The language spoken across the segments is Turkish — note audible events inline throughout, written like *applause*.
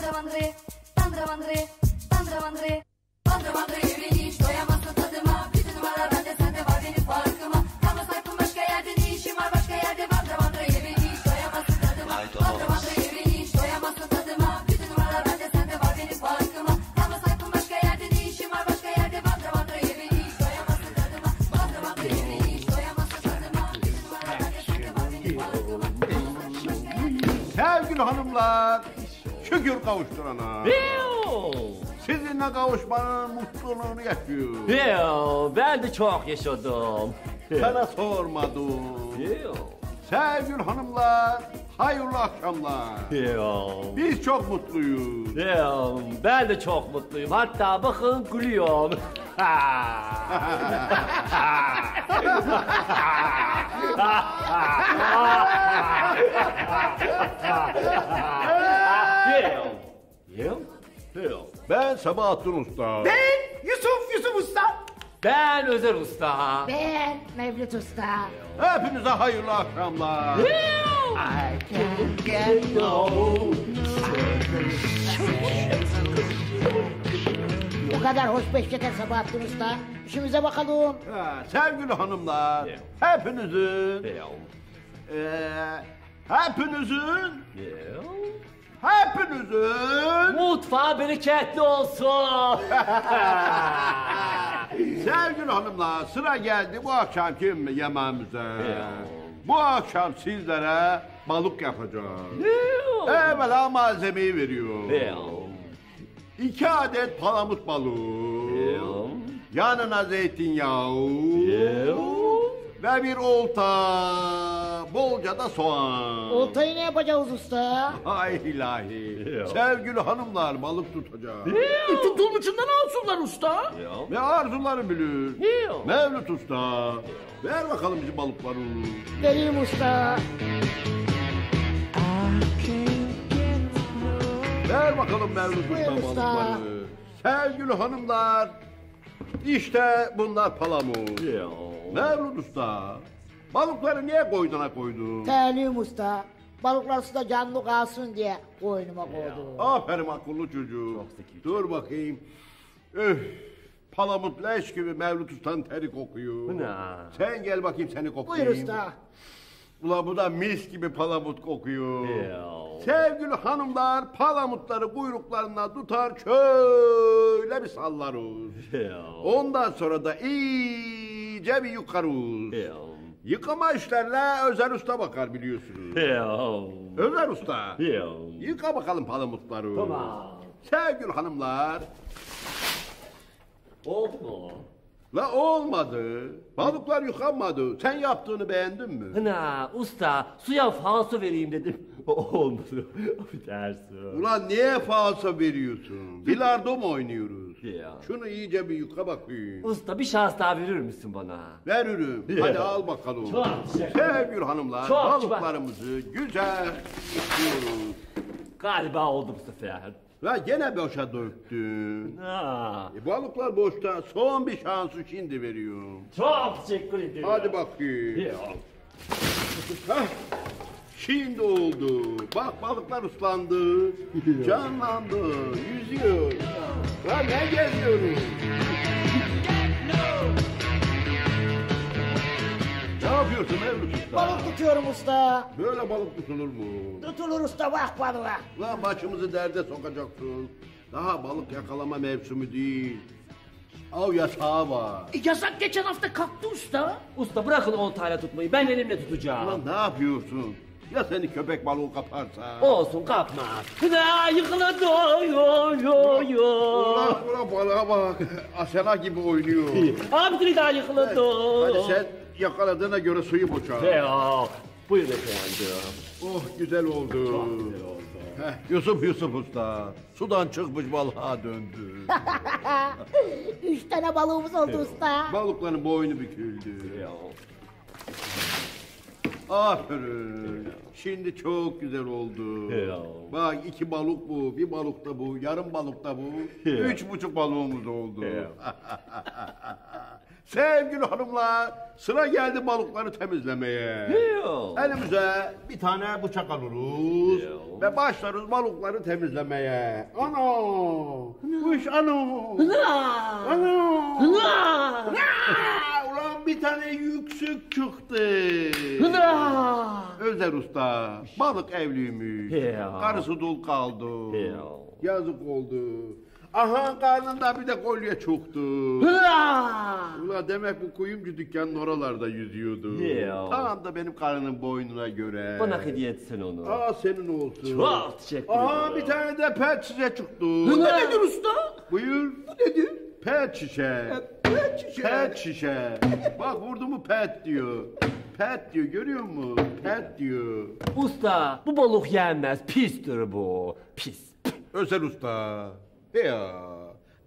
Bandramandre, bandramandre, bandramandre. Bandramandre evini hiç doyamazsın tadıma. Bütün numaralar bende sende var benim farkıma. Kalma sakın başka yerde ne işim var başka yerde. Bandramandre evini hiç doyamazsın tadıma. Bandramandre evini hiç doyamazsın tadıma. Bütün numaralar bende sende var benim farkıma. Kalma sakın başka yerde ne işim var başka yerde. Bandramandre evini hiç doyamazsın tadıma. Bandramandre evini hiç doyamazsın tadıma. Bütün numaralar bende sende var benim farkıma. Sevgili hanımlar, şükür kavuşturana. Sizinle kavuşmanın mutluluğunu yaşıyor. Yo, ben de çok yaşadım. Sana sormadım. Yo. Sevgili hanımlar, hayırlı akşamlar. Yo. Biz çok mutluyuz. Yo, ben de çok mutluyum. Hatta bakın gülüyorum. *laughs* *laughs* Yo. Yo. Yo. Ben Sabahattin Usta. Ben Yusuf Yusuf Usta. Ben Özer Usta. Ben Mevlüt Usta. Hepinize hayırlı akşamlar. Bu kadar hoş beş yeter Sabahattin Usta. İşimize bakalım. Ha, sevgili hanımlar, hepinizin, Yo. eee, hepinizin, Yo. Hepinizin Mutfağı bereketli olsun. *laughs* Sevgili hanımlar sıra geldi bu akşamki yemeğimize. Bu akşam sizlere balık yapacağız. Evvela malzemeyi veriyor. Yo. İki adet palamut balığı. Yanına zeytinyağı. Ve bir olta. Bolca da soğan. Oltayı ne yapacağız usta? Ay ilahi. Yo. Sevgili hanımlar balık tutacağız. Tuttuğum ucundan alsınlar usta. Ne arzuları bilir. Yo. Mevlüt Usta. Ver bakalım bizi balıkları. Vereyim usta. Ver bakalım Mevlüt Usta Buyur usta. balıkları. Sevgili hanımlar. işte bunlar palamut. Yo. Mevlüt Usta. Balıkları niye koyduna koydun? Terliyim usta. Balıklar suda canlı kalsın diye koynuma koydum. Aferin akıllı çocuk. Çok zeki. Dur bakayım. Öf. Palamut leş gibi Mevlüt Usta'nın teri kokuyor. Bu ne? Sen gel bakayım seni koklayayım. Buyur usta. Ula bu da mis gibi palamut kokuyor. Ya. Sevgili hanımlar palamutları kuyruklarına tutar şöyle bir sallarız. Yo. Ondan sonra da iyice bir yukarız. Yo. Yıkama işlerine Özer Usta bakar biliyorsunuz. Yo. Özer Usta. Yıka bakalım palamutları. Tamam. Sevgili hanımlar. Oldu mu? La olmadı. Balıklar yıkanmadı. Sen yaptığını beğendin mi? Hına usta suya falso vereyim dedim. *laughs* Olmadı. *laughs* Affedersin. Ulan niye falsa veriyorsun? Bilardo mu oynuyoruz? Ya. Şunu iyice bir yıka bakayım. Usta bir şans daha verir misin bana? Veririm. Hadi al bakalım. Çok Sevgili hanımlar Çok balıklarımızı güzel yıkıyoruz. Galiba oldu bu sefer. Ve gene boşa döktün. Ha. E, balıklar boşta. Son bir şansı şimdi veriyorum. Çok teşekkür ederim. Hadi bakayım. Ya. Hah, Şimdi oldu. Bak balıklar ıslandı. Canlandı. Yüzüyor. Ya ne geziyorsun? Ne yapıyorsun Mevlüt Usta? Balık tutuyorum usta. Böyle balık tutulur mu? Tutulur usta bak balığa. Lan başımızı derde sokacaksın. Daha balık yakalama mevsimi değil. Av yasağı var. E, Yasak geçen hafta kalktı usta. Usta bırakın oltayla tutmayı ben elimle tutacağım. Ulan ne yapıyorsun? Ya seni köpek balığı kaparsa? Olsun kalkma. Hına yıkıladı. Yo yo yo. Ulan ulan balığa bak. Asena gibi oynuyor. Abi bir daha yıkıladı. Hadi sen yakaladığına göre suyu boşalt. Ya. Buyurun efendim. Oh güzel oldu. güzel oldu. Heh, Yusuf Yusuf Usta. Sudan çıkmış balığa döndü. *laughs* Üç tane balığımız oldu usta. Balıkların boynu büküldü. Ya. Aferin. Şimdi çok güzel oldu. Ya. Bak iki balık bu, bir balık da bu, yarım balık da bu. Ya. Üç buçuk balığımız oldu. Ya. *laughs* Sevgili hanımlar, sıra geldi balıkları temizlemeye. Yo. Elimize bir tane bıçak alırız Yo. ve başlarız balıkları temizlemeye. Ana! Kuş ana! Ana! Aa, Ulan bir tane yüksek çıktı. Özer Usta, balık evliymiş. Ya. Karısı dul kaldı. Ya. Yazık oldu. Aha karnında bir de kolye çıktı. Ula demek bu kuyumcu dükkanın oralarda yüzüyordu. Ya. Tam da benim karının boynuna göre. Bana hediye etsin onu. Aa senin olsun. Çok teşekkür Aha ederim. bir tane de pet şişe çıktı. Bu nedir usta? Buyur. Bu nedir? Pet şişe. Pet şişe. Pet şişe. Bak vurdu mu pet diyor. Pet diyor görüyor musun? Pet diyor. Usta bu balık yenmez. Pistir bu. Pis. Özel usta. Ya.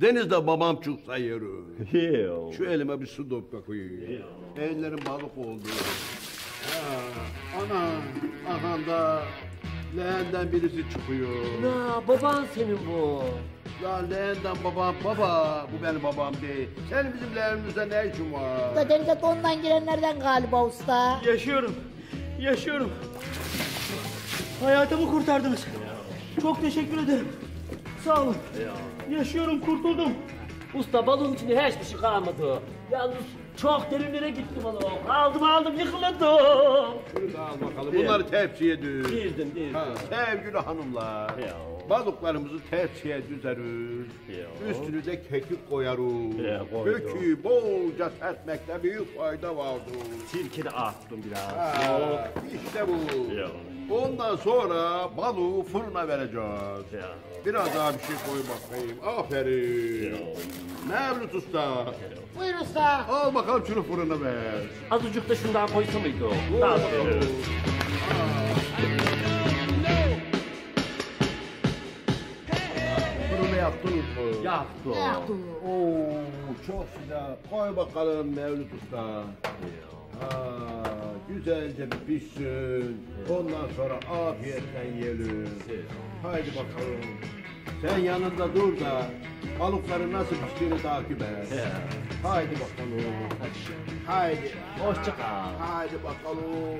Denizde babam çıksa yeri. Yo. Şu elime bir su dök bakayım. Ellerim balık oldu. Ha, ana, aha da leğenden birisi çıkıyor. Na baban senin bu. Ya leğenden babam, baba. Bu benim babam değil. Senin bizim leğenimizde ne işin var? Da denize dondan girenlerden galiba usta. Yaşıyorum. Yaşıyorum. Hayatımı kurtardınız. Çok teşekkür ederim. Sağ olun. Yaşıyorum, kurtuldum. Usta balığın içinde hiçbir şey kalmadı. Yalnız çok derinlere gitti balık. Aldım aldım yıkıldım. Şunu da al bakalım. Bunları tepsiye düz. Dizdim dizdim. Ha, sevgili hanımlar, Ya. balıklarımızı tepsiye düzeriz. Ya. Üstünü de kekik koyarız. Ya. Kökü bolca serpmekte büyük fayda vardır. Sirke de attım biraz. Ha, işte bu. Ya. Ondan sonra balığı fırına vereceğiz. Ya. Biraz daha bir şey koy bakayım. Aferin. Mevlüt Usta. Buyur usta. Al bakalım şunu fırına ver. Azıcık da şundan koysa mıydı o? Daha verir. Mı? Yaptım. Yaptı. Oo, çok güzel. Koy bakalım Mevlüt Usta. Ha, güzelce pişsin. Ondan sonra afiyetle yiyelim. Haydi bakalım. Sen yanında dur da balıkları nasıl piştiğini takip et. Haydi bakalım. Haydi. Hoşça kal. Haydi bakalım.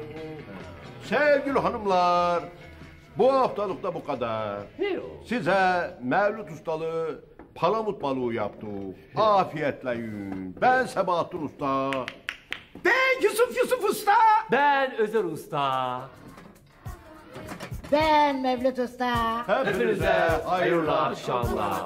Sevgili hanımlar, bu haftalık da bu kadar. Size Mevlüt Ustalı palamut balığı yaptık. Afiyetle yiyin. Ben Sebahattin Usta. Ben Yusuf Yusuf usta. Ben Özer Usta. Ben Mevlüt usta. Hepinize hayırlı akşamlar.